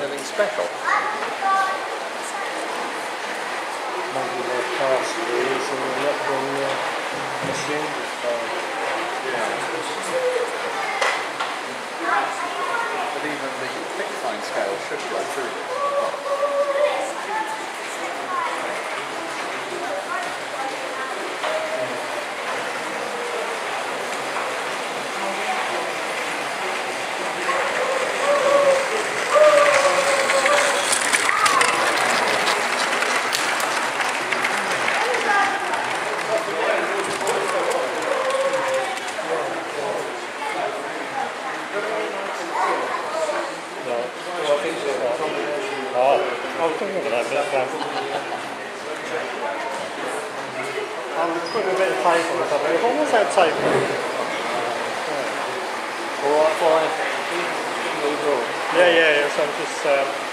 anything special. Maybe past these and they're not been uh, far. But even the thick fine scale should this. No. Well, I think so. Oh, I was thinking about that, but um, I'm putting a bit of tape on something. If I was that fine. yeah, yeah, yeah. So I'm just um,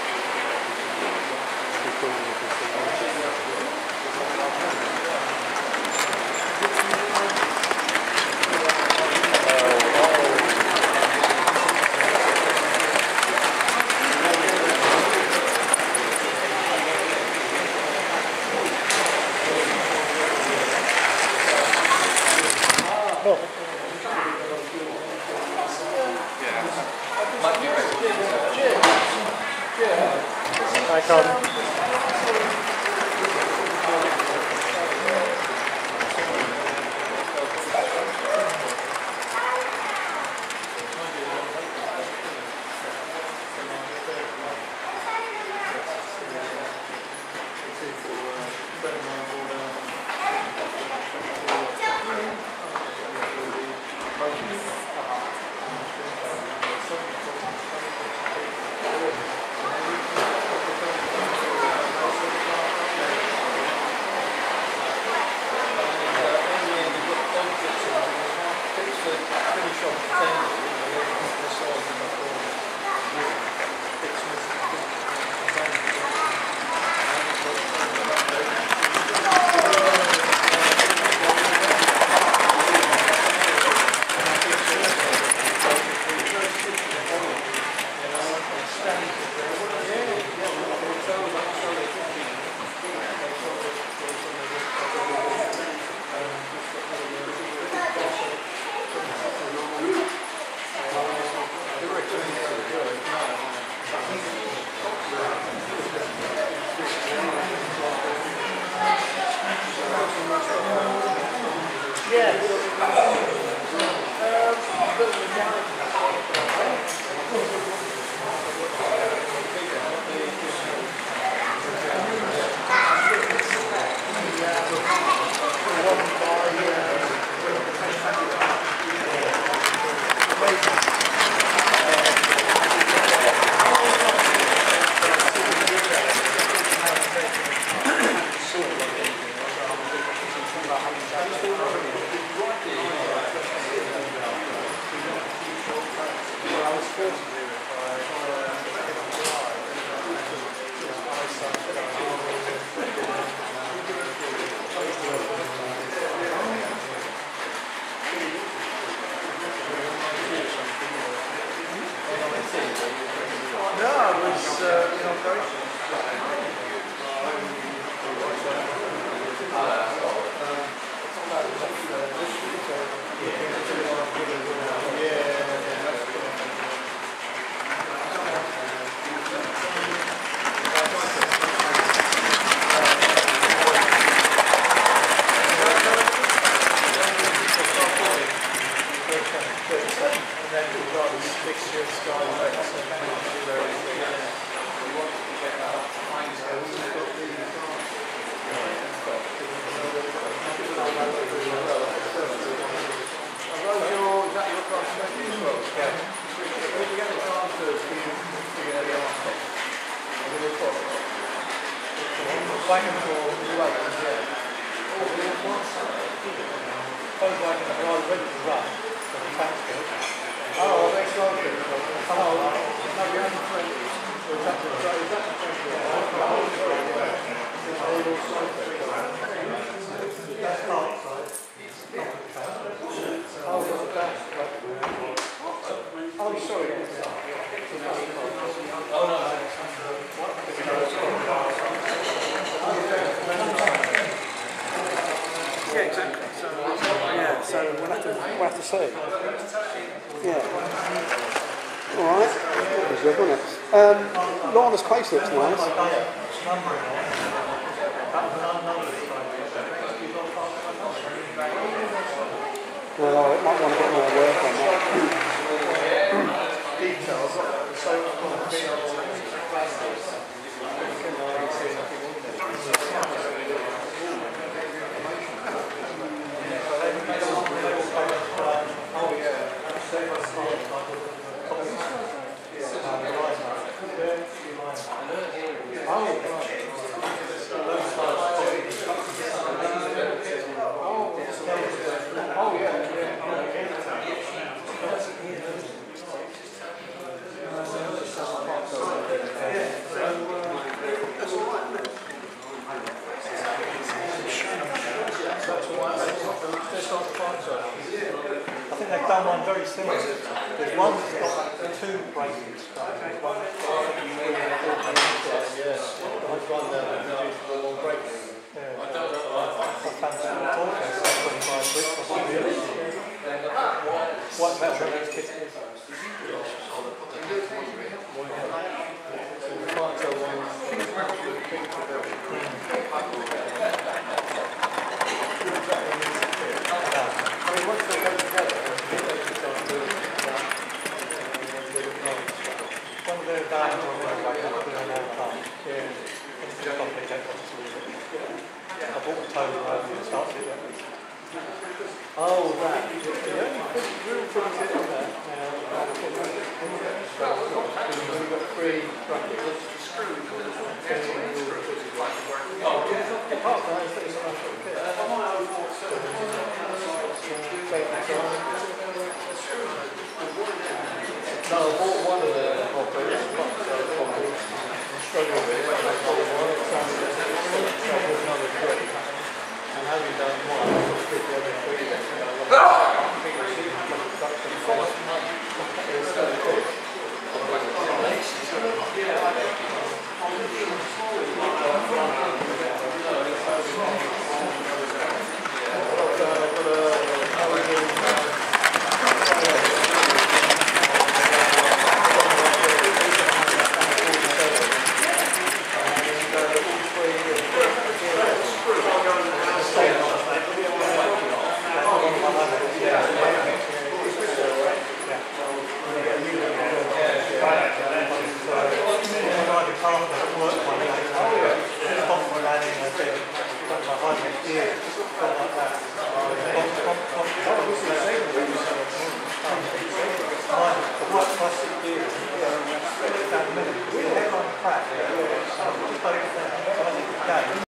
Back No, The train? Yeah. we'll have to, we'll have to see. Yeah. All right. That was good, wasn't it? Um, Lana's place looks nice. Well, I might want to get more work on that. Details. found one very similar. There's one that's got two braces. One What? Oh, right.